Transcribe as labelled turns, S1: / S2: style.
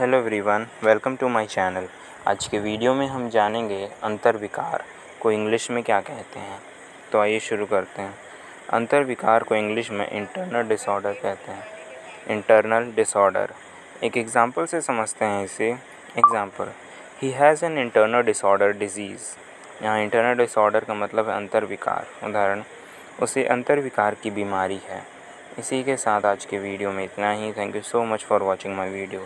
S1: Hello everyone, welcome to my channel. आज के video में हम जानेंगे अंतर विकार को इंग्लिश में क्या कहते हैं। तो आइए शुरू करते हैं। अंतर विकार को इंग्लिश में इंटरनल डिसऑर्डर कहते हैं। Internal disorder. एक एग्ज़ाम्पल से समझते हैं इसे। Example he has an internal disorder disease यहाँ इंटरनल डिसऑर्डर का मतलब है अंतर विकार। उदाहरण, उसे अंतर विकार की बीमारी है। इसी के साथ आज के वीडियो में इतना ही। Thank you so much for watching my video